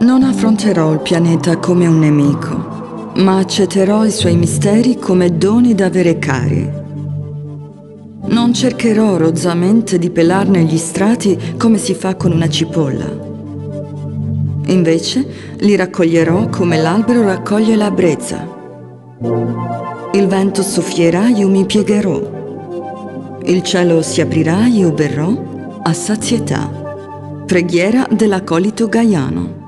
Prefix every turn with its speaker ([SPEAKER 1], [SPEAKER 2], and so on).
[SPEAKER 1] Non affronterò il pianeta come un nemico, ma accetterò i suoi misteri come doni da avere cari. Non cercherò rozzamente di pelarne gli strati come si fa con una cipolla. Invece li raccoglierò come l'albero raccoglie la brezza. Il vento soffierà, io mi piegherò. Il cielo si aprirà, io berrò a sazietà. Preghiera dell'acolito Gaiano.